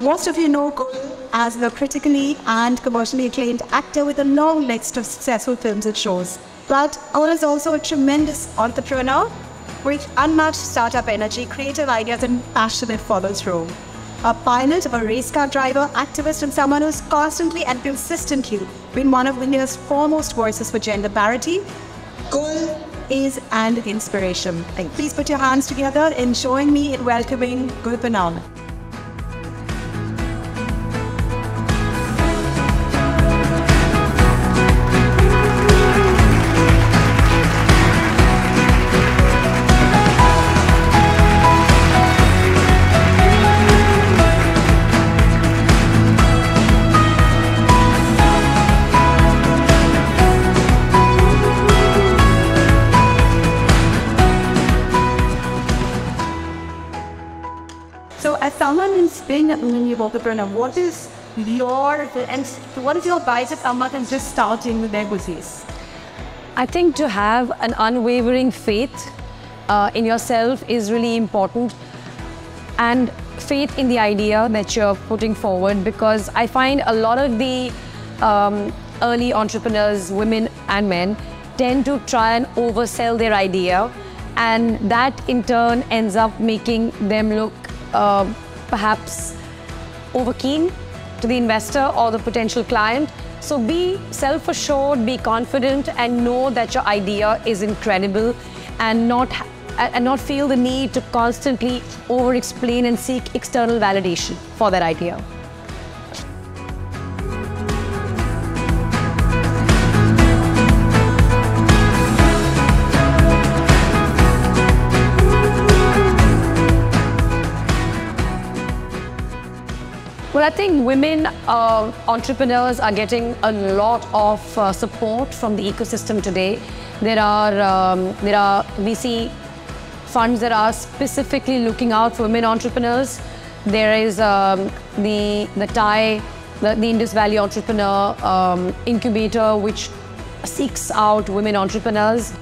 Most of you know Gul as the critically and commercially acclaimed actor with a long list of successful films and shows. But Gul is also a tremendous entrepreneur with unmatched startup energy, creative ideas, and passionate follow through. A pilot, a race car driver, activist, and someone who's constantly and consistently been one of India's foremost voices for gender parity, Gul is an inspiration. Please put your hands together in showing me and welcoming Gul Panag. So, as someone who's been an entrepreneur, what is your and what is your advice to someone who's just starting with their business? I think to have an unwavering faith uh, in yourself is really important and faith in the idea that you're putting forward because I find a lot of the um, early entrepreneurs, women and men, tend to try and oversell their idea and that in turn ends up making them look uh, perhaps over keen to the investor or the potential client. So be self assured, be confident, and know that your idea is incredible and not. And not feel the need to constantly over explain and seek external validation for that idea. Well, I think women uh, entrepreneurs are getting a lot of uh, support from the ecosystem today. There are um, there are VC funds that are specifically looking out for women entrepreneurs. There is um, the the TIE, the, the Indus Valley Entrepreneur um, Incubator, which seeks out women entrepreneurs.